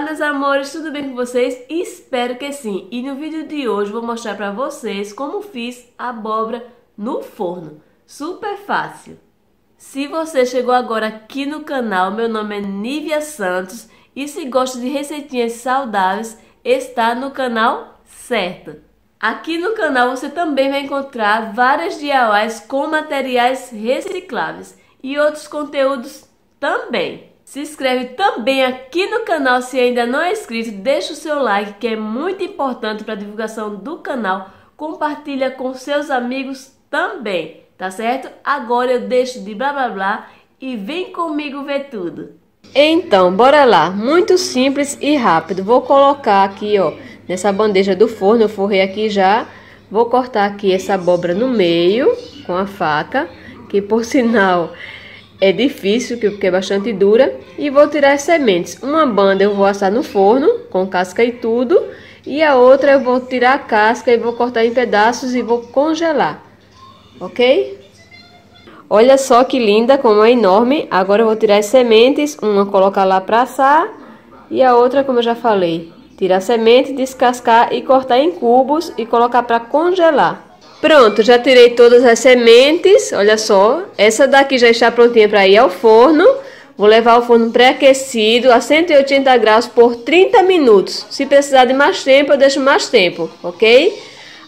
Olá meus amores, tudo bem com vocês? Espero que sim. E no vídeo de hoje vou mostrar para vocês como fiz abóbora no forno. Super fácil. Se você chegou agora aqui no canal, meu nome é Nívia Santos e se gosta de receitinhas saudáveis, está no canal certo. Aqui no canal você também vai encontrar várias DIYs com materiais recicláveis e outros conteúdos também. Se inscreve também aqui no canal se ainda não é inscrito, deixa o seu like que é muito importante para a divulgação do canal. Compartilha com seus amigos também, tá certo? Agora eu deixo de blá blá blá e vem comigo ver tudo. Então, bora lá. Muito simples e rápido. Vou colocar aqui, ó, nessa bandeja do forno, eu forrei aqui já. Vou cortar aqui essa abóbora no meio com a faca, que por sinal é difícil, porque é bastante dura. E vou tirar as sementes. Uma banda eu vou assar no forno, com casca e tudo. E a outra eu vou tirar a casca e vou cortar em pedaços e vou congelar. Ok? Olha só que linda, como é enorme. Agora eu vou tirar as sementes. Uma colocar lá para assar. E a outra, como eu já falei, tirar a semente, descascar e cortar em cubos e colocar para congelar. Pronto, já tirei todas as sementes, olha só. Essa daqui já está prontinha para ir ao forno. Vou levar ao forno pré-aquecido a 180 graus por 30 minutos. Se precisar de mais tempo, eu deixo mais tempo, ok?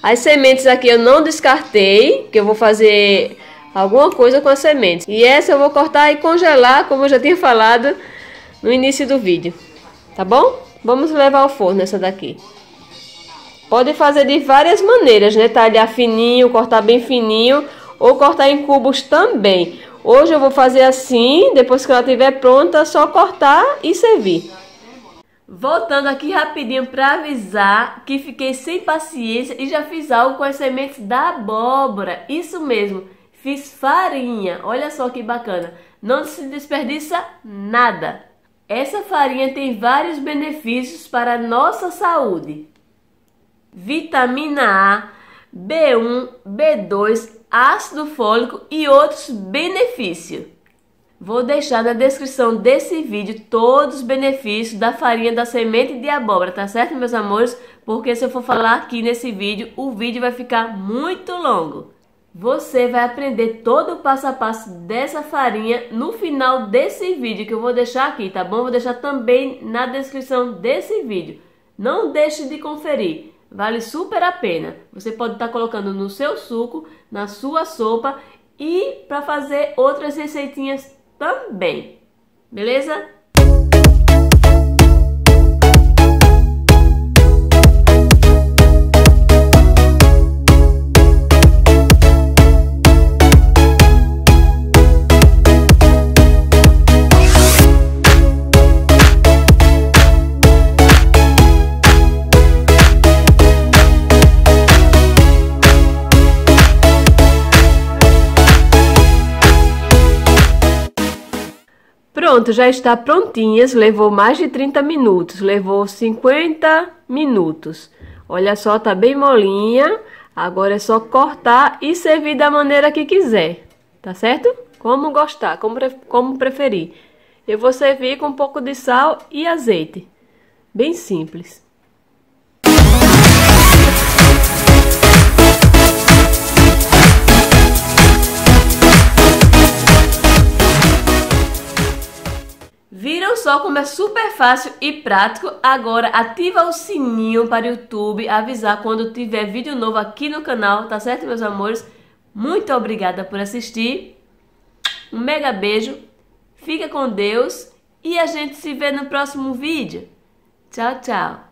As sementes aqui eu não descartei, que eu vou fazer alguma coisa com as sementes. E essa eu vou cortar e congelar, como eu já tinha falado no início do vídeo. Tá bom? Vamos levar ao forno essa daqui. Pode fazer de várias maneiras, né? Talhar fininho, cortar bem fininho ou cortar em cubos também. Hoje eu vou fazer assim, depois que ela estiver pronta, só cortar e servir. Voltando aqui rapidinho para avisar que fiquei sem paciência e já fiz algo com as sementes da abóbora. Isso mesmo, fiz farinha. Olha só que bacana. Não se desperdiça nada. Essa farinha tem vários benefícios para a nossa saúde vitamina A, B1, B2, ácido fólico e outros benefícios. Vou deixar na descrição desse vídeo todos os benefícios da farinha da semente de abóbora, tá certo, meus amores? Porque se eu for falar aqui nesse vídeo, o vídeo vai ficar muito longo. Você vai aprender todo o passo a passo dessa farinha no final desse vídeo que eu vou deixar aqui, tá bom? Vou deixar também na descrição desse vídeo. Não deixe de conferir. Vale super a pena. Você pode estar tá colocando no seu suco, na sua sopa e para fazer outras receitinhas também. Beleza? Pronto, já está prontinhas, levou mais de 30 minutos, levou 50 minutos. Olha só, tá bem molinha. Agora é só cortar e servir da maneira que quiser, tá certo? Como gostar, como, como preferir. Eu vou servir com um pouco de sal e azeite. Bem simples. Só como é super fácil e prático? Agora ativa o sininho para o YouTube avisar quando tiver vídeo novo aqui no canal, tá certo, meus amores? Muito obrigada por assistir. Um mega beijo. Fica com Deus e a gente se vê no próximo vídeo. Tchau, tchau.